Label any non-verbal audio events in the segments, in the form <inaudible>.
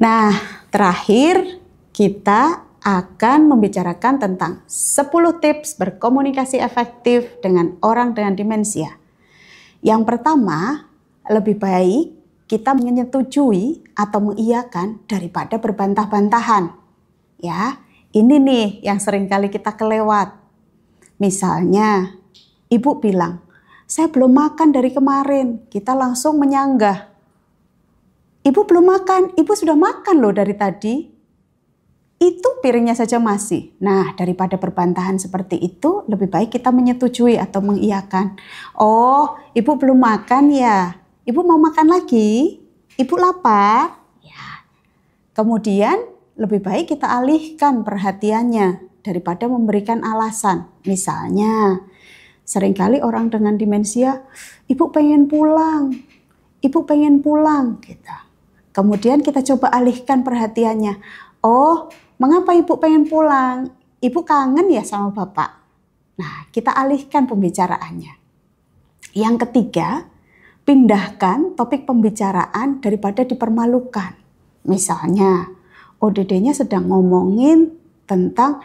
Nah, terakhir kita akan membicarakan tentang 10 tips berkomunikasi efektif dengan orang dengan demensia. Yang pertama, lebih baik kita menyetujui atau mengiyakan daripada berbantah-bantahan. Ya, ini nih yang sering kali kita kelewat. Misalnya, ibu bilang, saya belum makan dari kemarin. Kita langsung menyanggah. Ibu belum makan, ibu sudah makan loh dari tadi itu piringnya saja masih. Nah, daripada berbantahan seperti itu, lebih baik kita menyetujui atau mengiyakan. Oh, ibu belum makan ya? Ibu mau makan lagi? Ibu lapar? Ya. Kemudian lebih baik kita alihkan perhatiannya daripada memberikan alasan. Misalnya, sering kali orang dengan demensia, ibu pengen pulang, ibu pengen pulang, gitu. Kemudian kita coba alihkan perhatiannya. Oh, Mengapa ibu pengen pulang? Ibu kangen ya sama bapak. Nah, kita alihkan pembicaraannya. Yang ketiga, pindahkan topik pembicaraan daripada dipermalukan. Misalnya, ODD-nya sedang ngomongin tentang,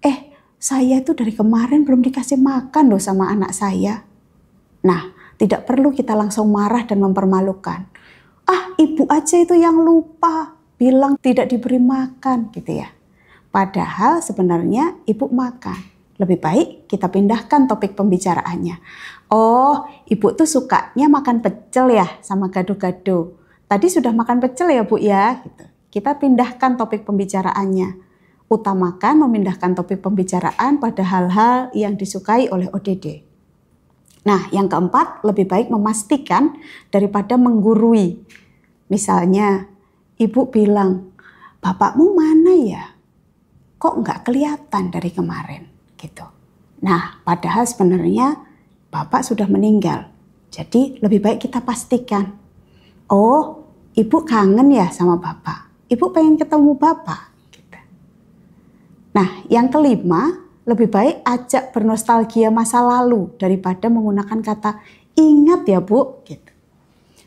eh saya itu dari kemarin belum dikasih makan loh sama anak saya. Nah, tidak perlu kita langsung marah dan mempermalukan. Ah, ibu aja itu yang lupa bilang tidak diberi makan gitu ya. Padahal sebenarnya ibu makan. Lebih baik kita pindahkan topik pembicaraannya. Oh, ibu tuh sukanya makan pecel ya sama gado-gado. Tadi sudah makan pecel ya bu ya. Gitu. Kita pindahkan topik pembicaraannya. Utamakan memindahkan topik pembicaraan pada hal-hal yang disukai oleh ODD. Nah, yang keempat, lebih baik memastikan daripada menggurui. Misalnya, ibu bilang, bapakmu mana ya? Kok nggak kelihatan dari kemarin? Gitu. Nah, padahal sebenarnya bapak sudah meninggal. Jadi lebih baik kita pastikan. Oh, ibu kangen ya sama bapak. Ibu pengen ketemu bapak. Gitu. Nah, yang kelima, lebih baik ajak bernostalgia masa lalu daripada menggunakan kata ingat ya bu. Gitu.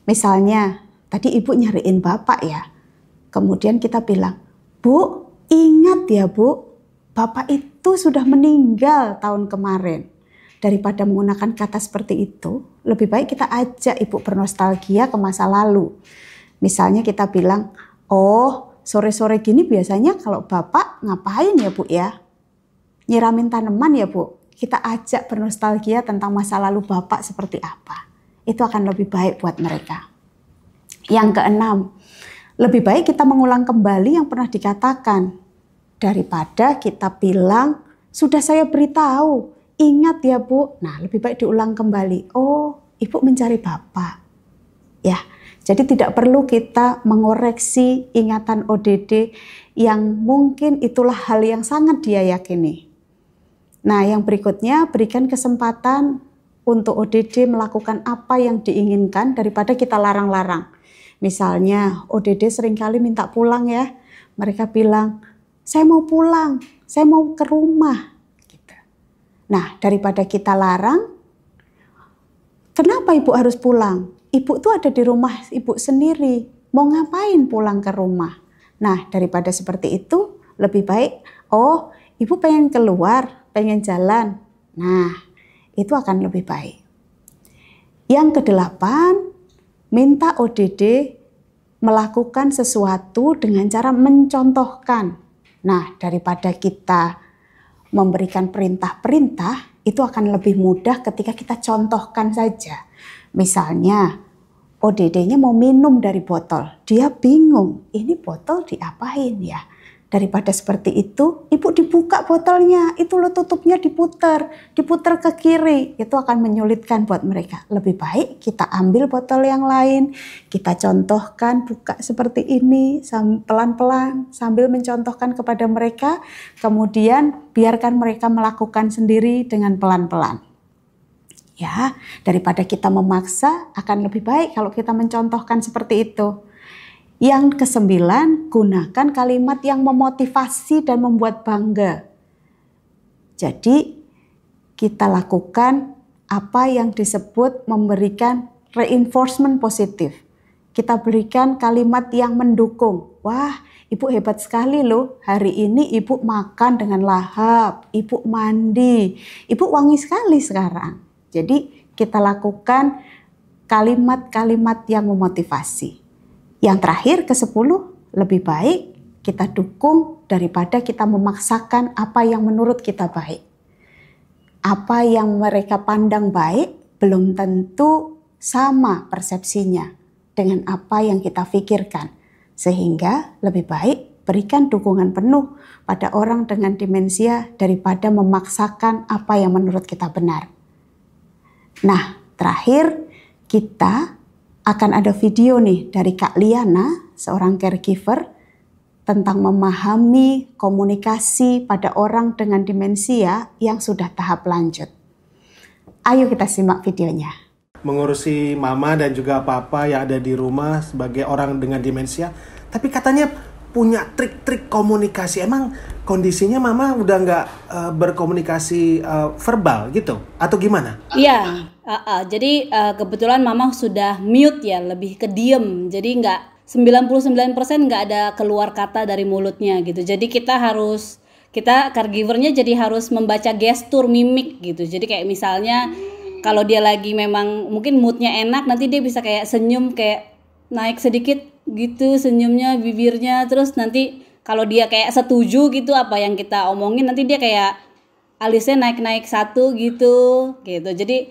Misalnya, tadi ibu nyariin bapak ya. Kemudian kita bilang, Bu, ingat ya Bu, Bapak itu sudah meninggal tahun kemarin. Daripada menggunakan kata seperti itu, lebih baik kita ajak ibu bernostalgia ke masa lalu. Misalnya kita bilang, oh sore-sore gini biasanya kalau bapak ngapain ya bu ya? Nyiramin tanaman ya bu? Kita ajak bernostalgia tentang masa lalu bapak seperti apa. Itu akan lebih baik buat mereka. Yang keenam, lebih baik kita mengulang kembali yang pernah dikatakan daripada kita bilang sudah saya beritahu, ingat ya Bu. Nah, lebih baik diulang kembali. Oh, Ibu mencari Bapak. Ya, jadi tidak perlu kita mengoreksi ingatan ODD yang mungkin itulah hal yang sangat dia yakini. Nah, yang berikutnya berikan kesempatan untuk ODD melakukan apa yang diinginkan daripada kita larang-larang. Misalnya ODD sering kali minta pulang ya. Mereka bilang, saya mau pulang, saya mau ke rumah. Gitu. Nah daripada kita larang, kenapa ibu harus pulang? Ibu tuh ada di rumah ibu sendiri, mau ngapain pulang ke rumah? Nah daripada seperti itu, lebih baik, oh ibu pengen keluar, pengen jalan. Nah itu akan lebih baik. Yang kedelapan, minta ODD melakukan sesuatu dengan cara mencontohkan. Nah, daripada kita memberikan perintah-perintah, itu akan lebih mudah ketika kita contohkan saja. Misalnya, ODD-nya mau minum dari botol, dia bingung, ini botol diapain ya? Daripada seperti itu, ibu dibuka botolnya, itu lo tutupnya diputar, diputar ke kiri, itu akan menyulitkan buat mereka. Lebih baik kita ambil botol yang lain, kita contohkan buka seperti ini, pelan-pelan sambil mencontohkan kepada mereka, kemudian biarkan mereka melakukan sendiri dengan pelan-pelan. Ya, daripada kita memaksa akan lebih baik kalau kita mencontohkan seperti itu. Yang kesembilan, gunakan kalimat yang memotivasi dan membuat bangga. Jadi, kita lakukan apa yang disebut memberikan reinforcement positif. Kita berikan kalimat yang mendukung. wah ibu hebat sekali loh, hari ini ibu makan dengan lahap, ibu mandi, ibu wangi sekali sekarang. Jadi kita lakukan kalimat-kalimat yang memotivasi. Yang terakhir ke sepuluh, lebih baik kita dukung daripada kita memaksakan apa yang menurut kita baik. Apa yang mereka pandang baik belum tentu sama persepsinya dengan apa yang kita pikirkan. Sehingga lebih baik berikan dukungan penuh pada orang dengan demensia daripada memaksakan apa yang menurut kita benar. Nah, terakhir kita akan ada video nih dari Kak Liana, seorang caregiver, tentang memahami komunikasi pada orang dengan demensia yang sudah tahap lanjut. Ayo kita simak videonya mengurusi mama dan juga papa yang ada di rumah sebagai orang dengan demensia. Tapi katanya punya trik-trik komunikasi. Emang kondisinya mama udah nggak uh, berkomunikasi uh, verbal gitu atau gimana? Iya, uh, uh, jadi uh, kebetulan mama sudah mute ya, lebih ke diem. Jadi nggak 99% nggak ada keluar kata dari mulutnya gitu. Jadi kita harus kita caregivernya jadi harus membaca gestur mimik gitu. Jadi kayak misalnya kalau dia lagi memang mungkin moodnya enak nanti dia bisa kayak senyum kayak naik sedikit gitu senyumnya bibirnya terus nanti kalau dia kayak setuju gitu apa yang kita omongin nanti dia kayak alisnya naik-naik satu gitu gitu. Jadi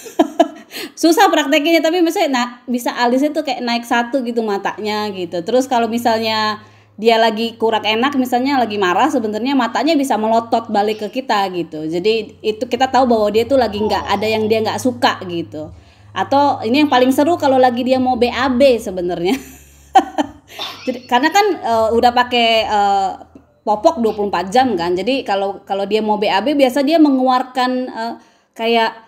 <laughs> susah praktekinnya tapi misalnya nah, bisa alisnya tuh kayak naik satu gitu matanya gitu. Terus kalau misalnya dia lagi kurang enak misalnya lagi marah sebenarnya matanya bisa melotot balik ke kita gitu. Jadi itu kita tahu bahwa dia tuh lagi nggak ada yang dia nggak suka gitu atau ini yang paling seru kalau lagi dia mau BAB sebenarnya. <laughs> Karena kan uh, udah pakai uh, popok 24 jam kan. Jadi kalau kalau dia mau BAB biasa dia mengeluarkan uh, kayak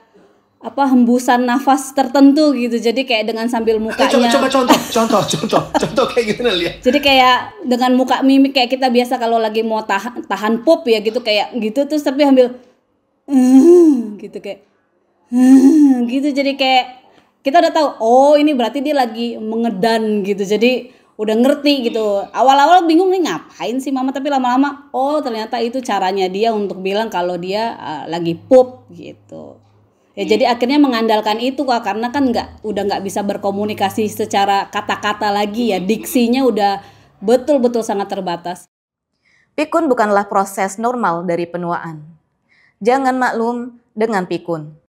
apa hembusan nafas tertentu gitu. Jadi kayak dengan sambil mukanya. coba, coba contoh contoh contoh <laughs> contoh kayak gimana lihat jadi kayak dengan muka mimik kayak kita biasa kalau lagi mau tahan tahan pop ya gitu kayak gitu terus tapi ambil uh, gitu kayak uh, gitu. Jadi kayak kita udah tahu oh ini berarti dia lagi mengedan gitu. Jadi udah ngerti gitu. Awal-awal bingung nih ngapain sih mama? Tapi lama-lama oh ternyata itu caranya dia untuk bilang kalau dia uh, lagi pup gitu. Ya jadi akhirnya mengandalkan itu kok karena kan nggak udah nggak bisa berkomunikasi secara kata-kata lagi ya. Diksinya udah betul-betul sangat terbatas. Pikun bukanlah proses normal dari penuaan. Jangan maklum dengan pikun